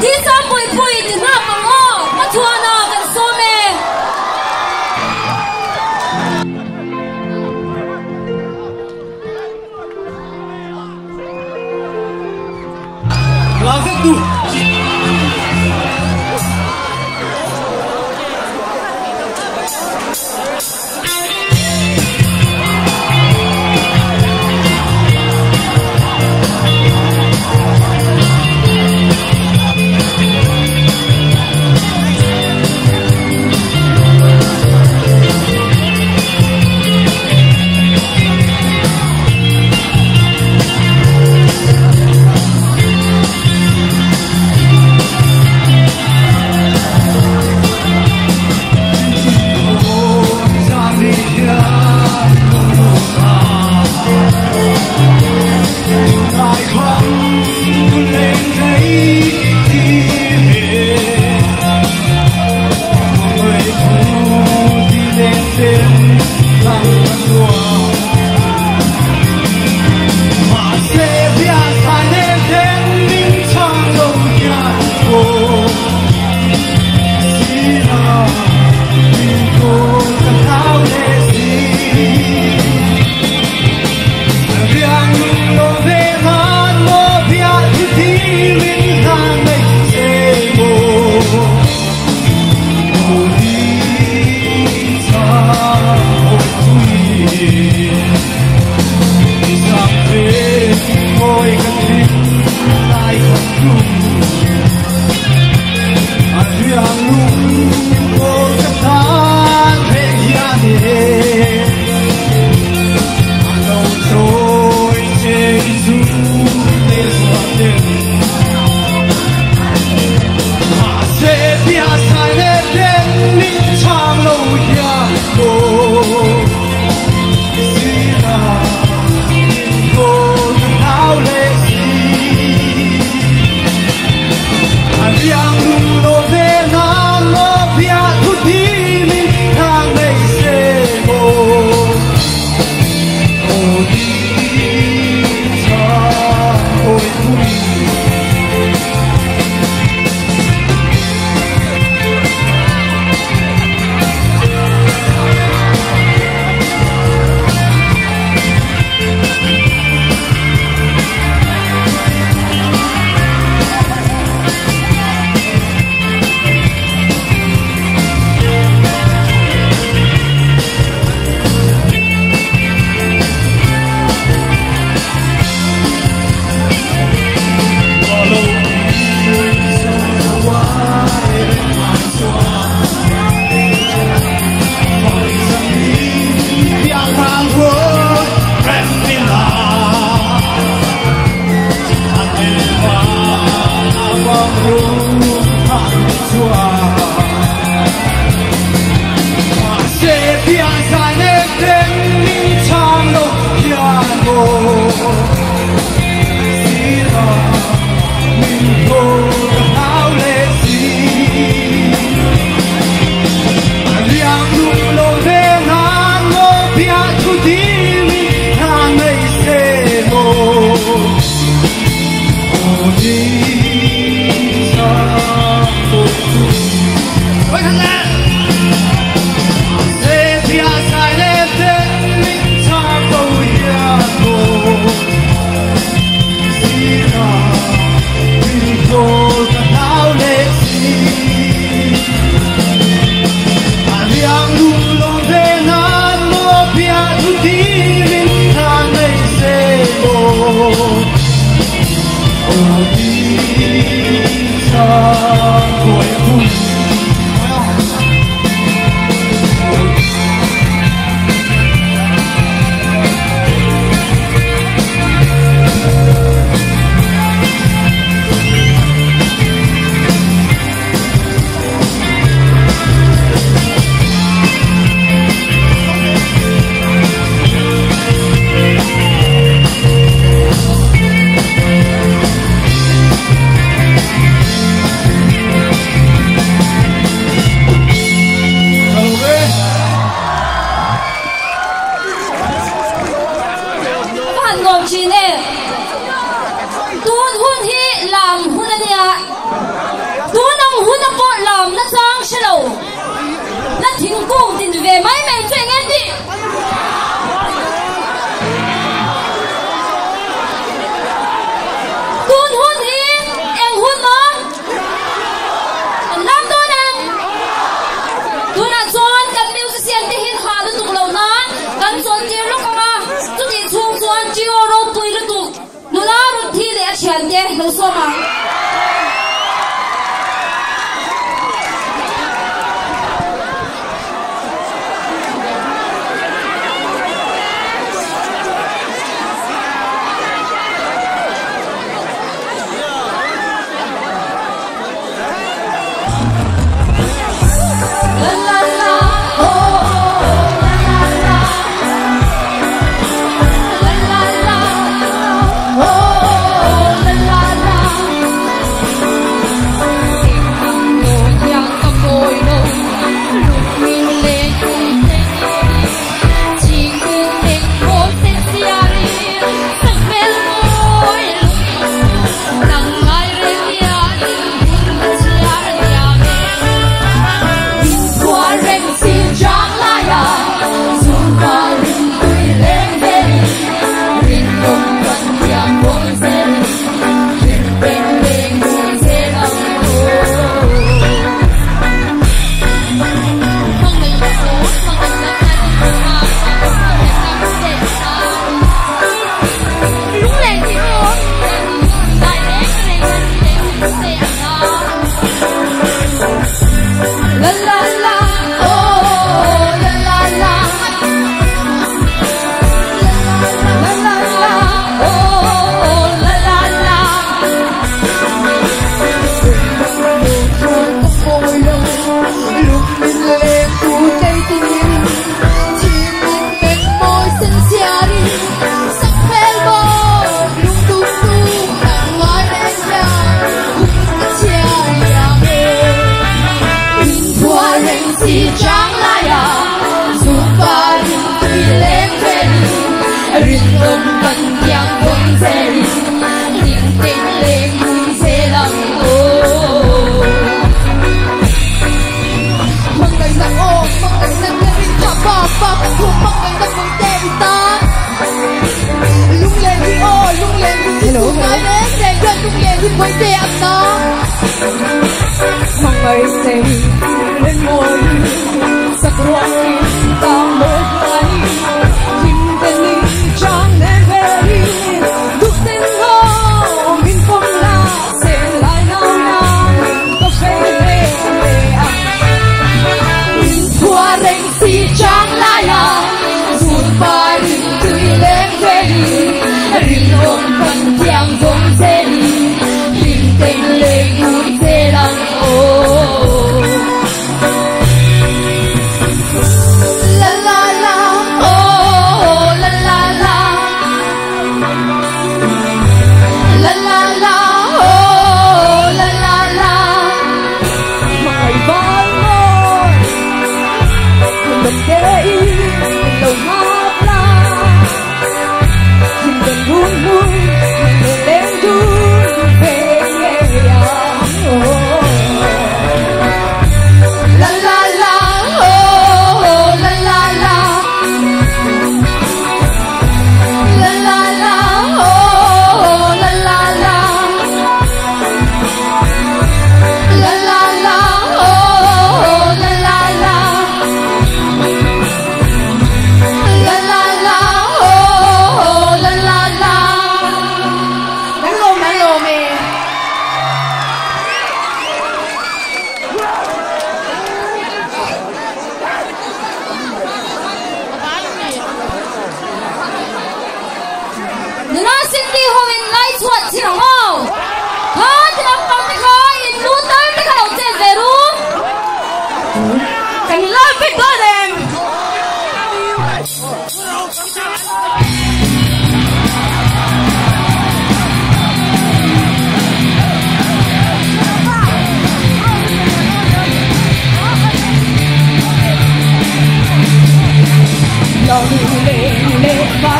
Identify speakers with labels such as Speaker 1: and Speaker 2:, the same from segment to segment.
Speaker 1: this homeboy boy did not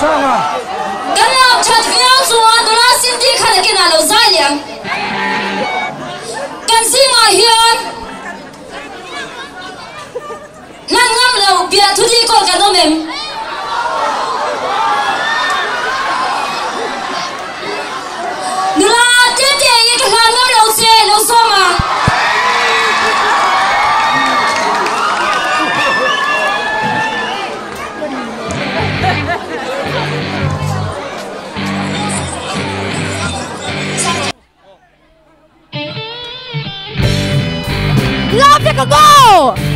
Speaker 1: Gần lòng chặt phía áo chùa Đó xin đi khả năng kia là lâu dài liền Cần gì mà ngâm lâu bia thu đi cô gần ông mình Nữa là tiếp tiền như cái hàng ngâm lâu xe lâu xô mà
Speaker 2: Go, go, go!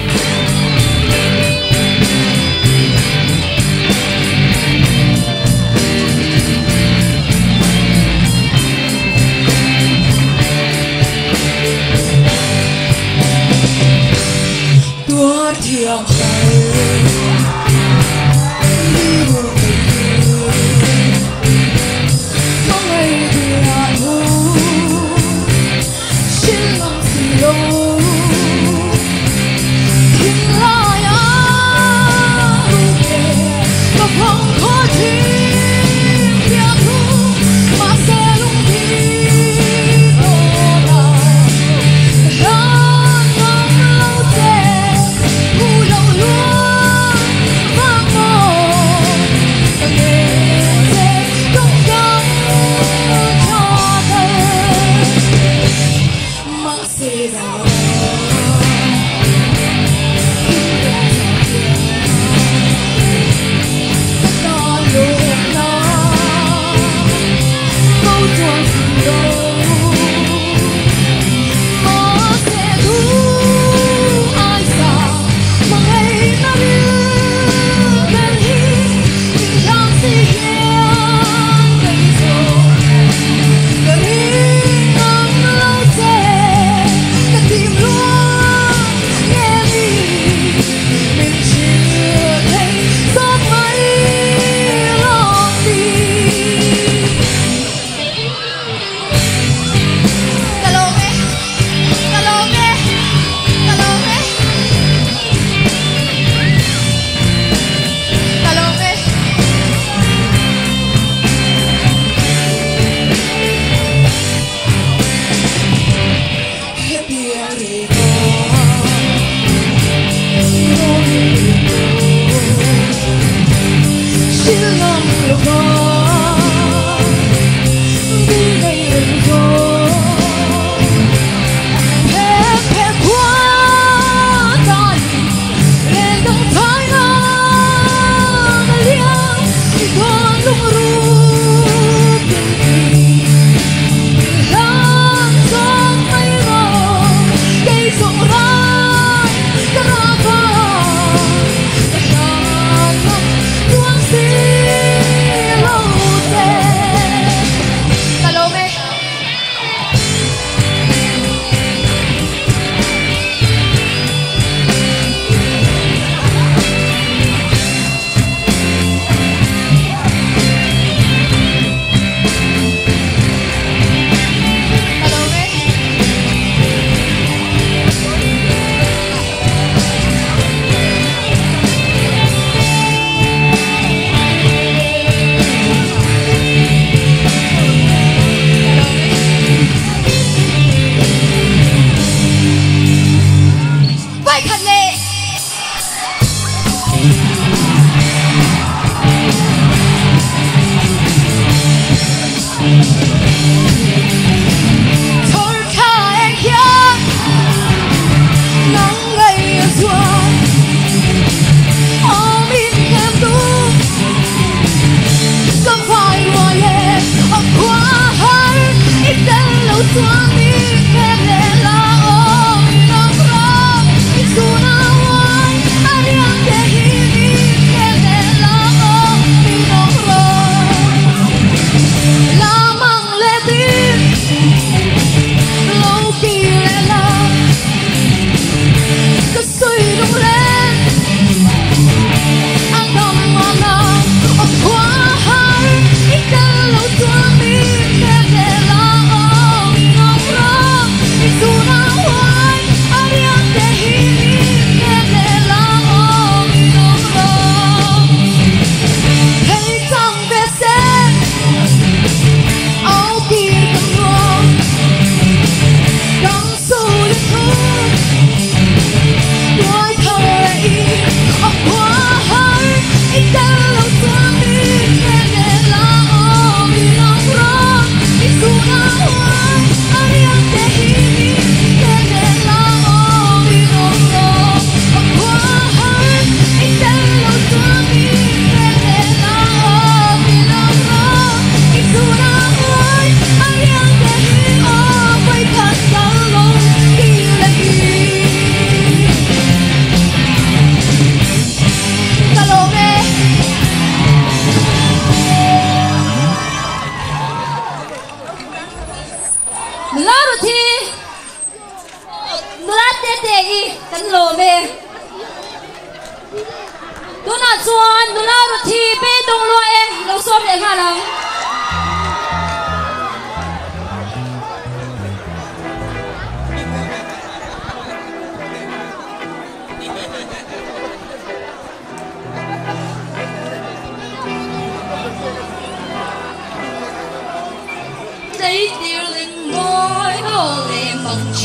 Speaker 1: Don't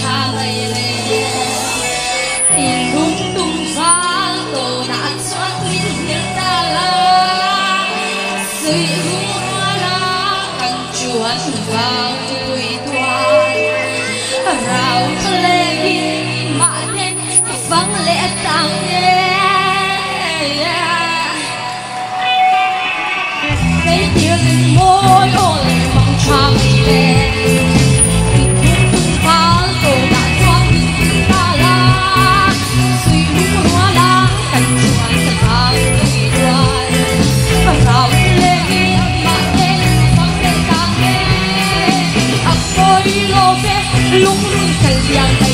Speaker 1: 只要